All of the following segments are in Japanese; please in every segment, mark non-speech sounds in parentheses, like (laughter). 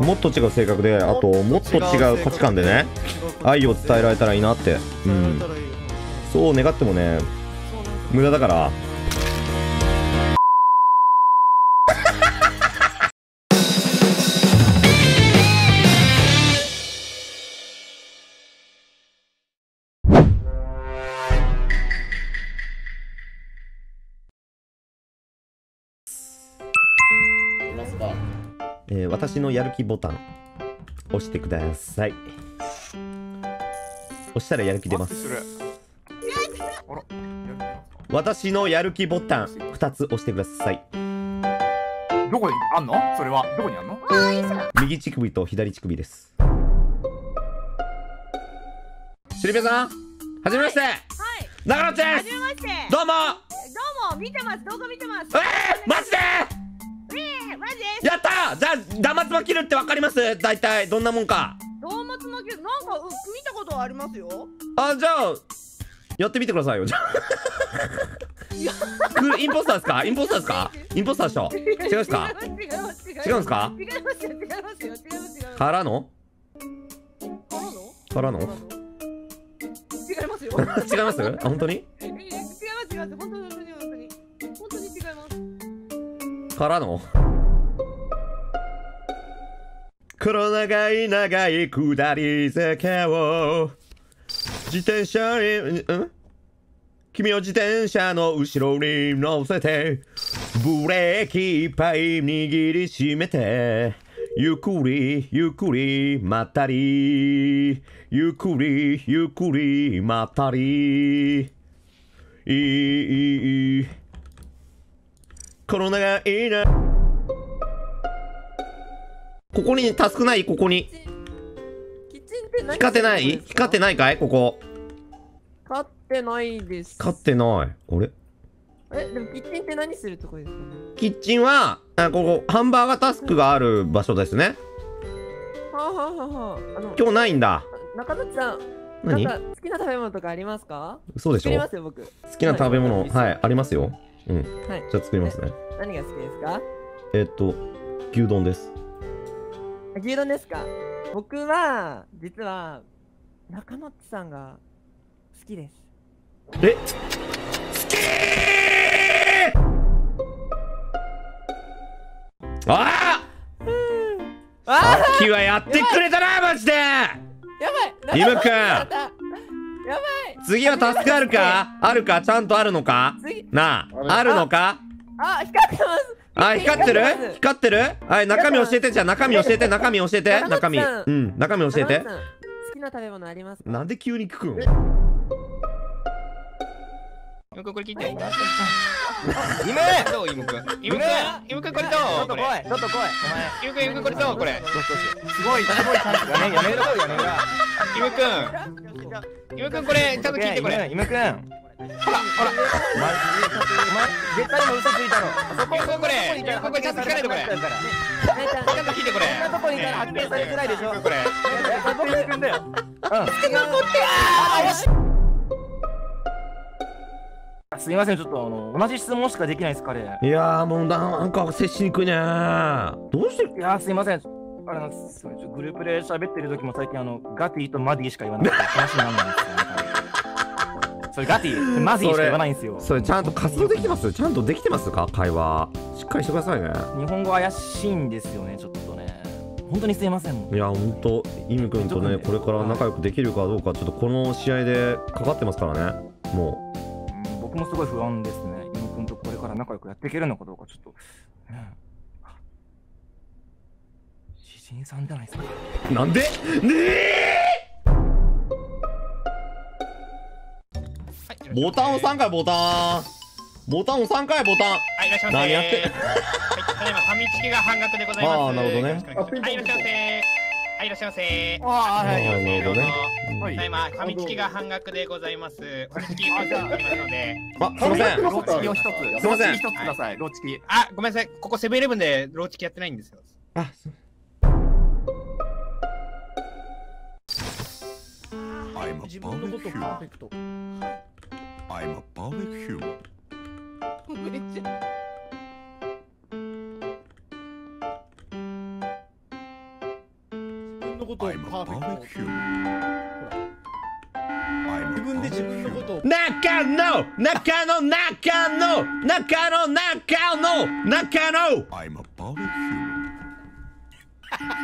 もっと違う性格であともっと違う価値観でね愛を伝えられたらいいなって。うん。そう願ってもね無駄だからえー私のやる気ボタン押してください。押したらやる気出ます。私のやる気ボタン2つ押してください。かどこにあんの？それは。どこにあんの？右乳首と左乳首です。シルビアさんはじめまして。はい、長野ちです。はじめまして。どうも。どうも、見てます、動画見てます。えー、マジで？えー、やったじゃあダマツバ切るってわかります？大体。どんなもんか。どうもつまき、なんか、う、見たことありますよ。あじゃあやってみてくださいよ。じゃあ。くインポスターですか？インポスターですか？インポスターでしょ違うんですか？違います、違います。違うんですか違いますよ、違いますよ、違います、違います。からの？からの？違いますよ。(laughs) 違います？あ本当に？違います、違います。本当に。本当に違います。からの？この長い長い下り坂を。自転車にん君を自転車の後ろに乗せてブレーキいっぱい握りしめてゆっくりゆっくりまったり。ゆっくりゆっくりまったり。いいいいこの長いな。ここにタスクない？ここに。光ってない？光ってないかい？ここ。光ってないです。光ってない。あれ？え、でもキッチンって何するとこですかね？キッチンはあここハンバーガータスクがある場所ですね。はあ、はあはあはあ、あの、今日ないんだ。中野さん、なん何か好きな食べ物とかありますか？そうでしょ？ますよ、僕。好きな食べ物はい。はいありますよ。うん。はい。じゃあ作りますね。何が好きですか？えっと牛丼です牛丼ですか？僕は、実は、中野さんが好きです。え？ああさあっきはやってくれたなマジで！ーやばい！イムくん！やばい！次は助かるか？あるか？ちゃんとあるのか？次、なあ？あるのか？あ、光ってますあ光ってる？光ってる？はい中身教えてじゃあ中身教えて中身教えて。中身うん中身教えて。好きな食べ物ありますか？なんで急に聞くん？これ聞いて。イムどうイムくんイムくんイムくんこれどう？これ。ちょっと来い。イムくんイムくんこれどう？これ。すごいすごいチャンスやめやめろやめろイムくん。イムくんこれちゃんと聞いてこれ。イムくんほらほらお前絶対も嘘ついたろそこイムくんこれ。イムくんこれちゃんと聞かないでこれ。ちゃんと聞いてこれ。こんなとこにいたら発見されづらいでしょこれ。僕イムくんだようんすいませんちょっとあの同じ質問しかできないです彼いいやーもうなんか接しにくいねーどうしてやーすいませんあれなん。ですよ。ねちょグループで喋ってる時も最近あのガティとマディしか言わなくて話にならないんですよね彼。それガティマディしか言わないんですよ。それちゃんと活動できてます？ちゃんとできてますか？会話。しっかりしてくださいね。日本語怪しいんですよねちょっとね。本当にすいません。いやほんとイム君とねこれから仲良くできるかどうかちょっとこの試合でかかってますからね。もう。ん僕もすごい不安ですね。イム君とこれから仲良くやっていけるのかどうかちょっと、ね。あ詩人さんじゃないですかうなんで？ねえボタンを3回ボタンボタンを3回ボタンはい、いらっしゃいませ。何やって？はい、ただいまファミチキが半額でございます。あーなるほどねはい、いらっしゃいませ。はい、いらっしゃいませ。あああーなるほどねはいただいまファミチキが半額でございます。ファミチキありますので。あすいませんローチキを一つすいません一つくださいローチキあ、ごめんなさい。ここセブンイレブンでローチキやってないんですよ。あす自分のこと。自分で自分のことを中の中の中の中の中の中の中の中の中の中の中の中の中の中の中の。中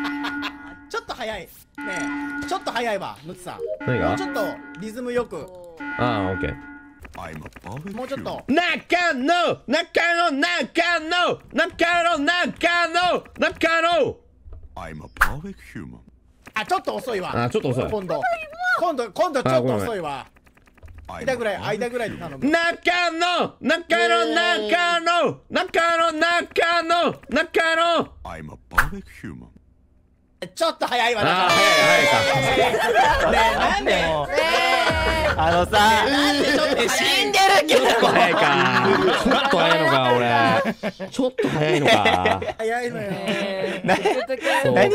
の中ちょっと早い。ねえ。ちょっと早いわぬつさん。何が？もうちょっとリズムよく。ああオッケー I'm a public もうちょっ.と。中野中野中野中野中野中野。I'm a public human. あちょっと遅いわ。あちょっと遅い。今度今度今度ちょっと遅いわ。間ぐらい間ぐらいで頼む。中野中野中野中野中野中野。I'm a public human. ちょっと早いわだああ早い早いか。ねえなんで？あのさ死んで？るけどちょっと早いか。ちょっと早いのか。俺ちょっと早いのか早いのよ何やってんす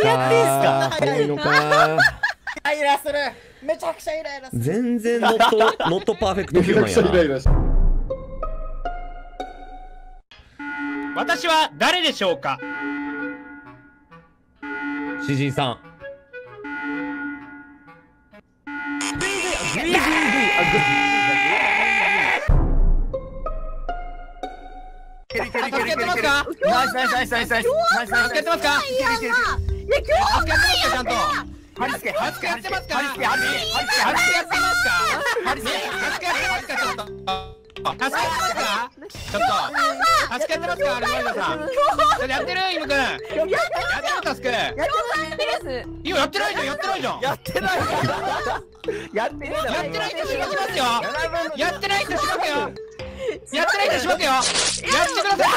か？早いのか。イライラする。めちゃくちゃイライラする。全然ノットノットパーフェクトヒューマンやな。私は誰でしょうか？詩人さん。助けてますか？ナイスナイスナイスナイスナイス。ナイスナイス助けてますか？いやちゃんとハリスケハリスケやってますかハリスケハリスケハリスケハリスケやってますかハリスケハリスケやってますかちょっと助けてますか？ちょっと。助けてますか？アルバイトさん。ちょっとやってる？イムくんやってるタスクです。今やってないじゃんやってないじゃん。やってない。やってねえだろやってない。人しばきますよ。やってない。人しばくよやってない人しばくよ。やってください。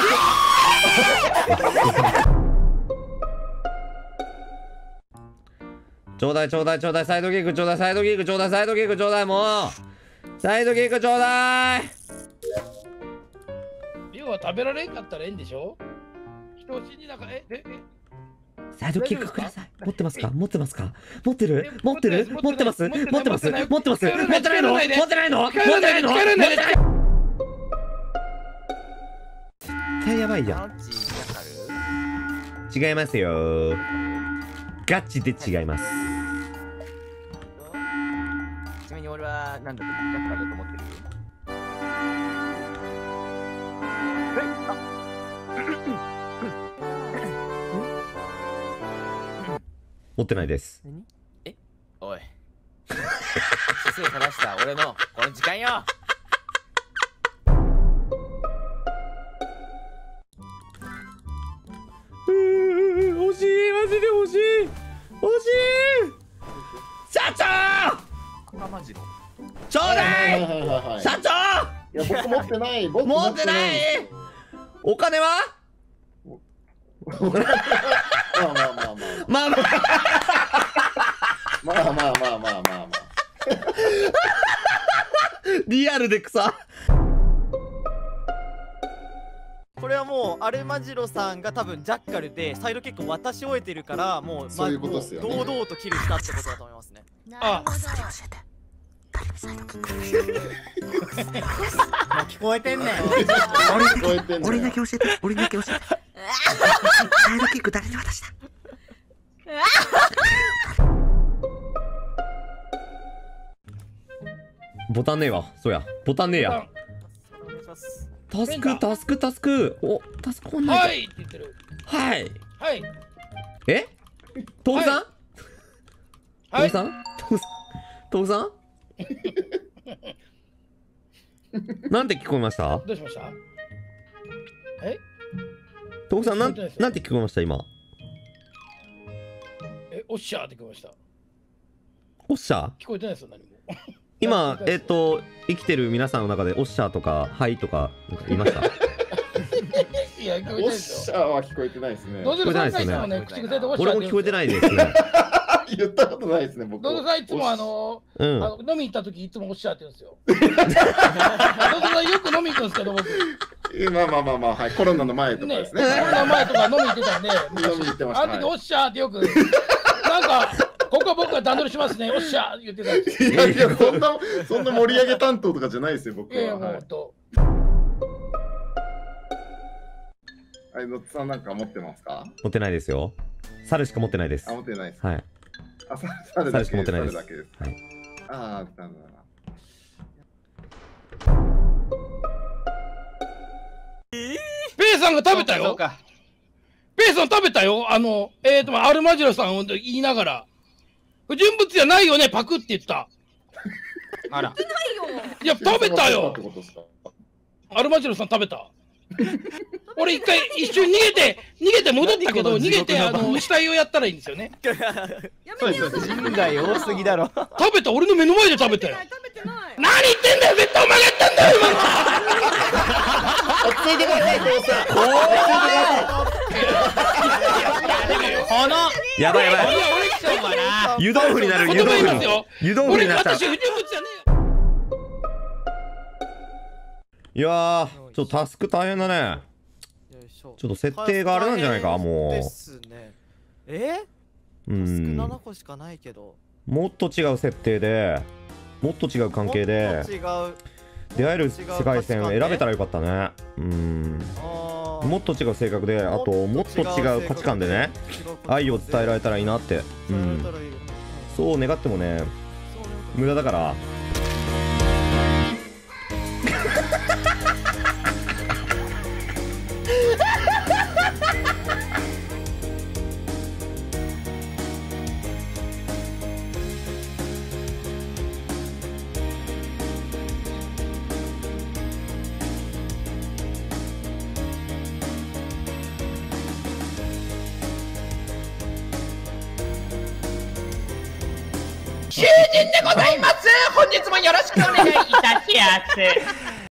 ちょうだいちょうだいちょうだい。サイドキックちょうだいサイドキックちょうだいサイドキックちょうだいもう。サイドキックちょうだい要は食べられんかったらええんでしょ？人死になんかえええ。サイドキックください。持ってますか？持ってますか？持ってる？持ってる持ってます？持ってます？持ってます？持ってないの持ってないの？持ってないの？持ってない絶対やばいやん違いますよ。ガチで違います。ちなみに俺はなんだと思っただと思持ってないです。おい。姿勢正した。俺のこの時間よ。欲しい。マジで欲しい。欲しい。社長！赤マジの。ちょうだい！社長！いや、僕持ってない。僕持ってない！お金は？まあまあまあまあ。まあままあまあまあまあまあまあ。リアルで草これはもうアルマジロさんが多分ジャッカルでサイド結構渡し終えてるからもうそういうことっすよねまあ堂々とキルしたってことだと思いますねああそれ教えて誰の聞こえてんねん聞こえてんねん俺だけ教えて俺だけ教えてサイドキック誰に渡した？ボタンねえわ。そうや。ボタンねえや。タスクタスクタスク。おタスクこんなん。はい！はい。はい！え？豆腐さん？はい！豆腐さん？豆腐さん？(laughs) なんて聞こえました？どうしました？豆腐さんなんなんて聞こえました今？えおっしゃーって聞こえました。おっしゃ？聞こえてないですよ何も。(laughs) 今 (laughs) えっと生きてる皆さんの中でおっしゃとかはいとかなんかいました？(laughs) いや聞こえてないおっですよ。しゃは聞こえてないですね。どうせ聞こえてないですよねいつもね口癖でおっしゃー俺も聞こえてないですね。言ったことないですね、僕。どうせさんいつもあのうん。あの飲み行った時いつもおっしゃーって言うんですよ。どうせさんよく飲み行くんですけど僕。えまあまあまあまあ、はい。コロナの前とかねですね。コロナ前とか飲み行ってたんで飲み行ってました。あの時おはっしゃーってよくなんかここは僕が段取りしますねおっしゃー言ってたんですよい、いやいや、そんな、そんな盛り上げ担当とかじゃないですよ、僕いやいやは。はい。とはい、のっさんなんか持ってますか？持ってないですよ猿しか持ってないですあ、持ってないです。はいあ、猿猿しか持ってないです猿だけです。はいああ、なんだな。さんが食べたよ。ペイさん食べたよ。あの、えーと、アルマジロさんを言いながら。不純物じゃないよね、パクって言った。あら。ないよ。いや、食べたよアルマジロさん食べた。俺一回一瞬逃げて、逃げて戻ったけど、逃げて、あの、死体をやったらいいんですよね。やめてよ。そんな人外多すぎだろ。食べた、俺の目の前で食べたよ。何言ってんだよ、絶対お前がやったんだよ、今の。落ち着いてください、父さん。この、やばいやばい。湯豆腐になる湯豆腐に。湯豆腐に俺、なった。いやーちょっとタスク大変だね。ちょっと設定があれなんじゃないかもう。ですね。え？うタスクん7個しかないけど。もっと違う設定でもっと違う関係で。出会える世界線を選べたらよかったね。うん。もっと違う性格であともっと違う価値観でね。愛を伝えられたらいいなって。うん。そう願ってもね無駄だからでございます。本日もよろしくお願いいたします。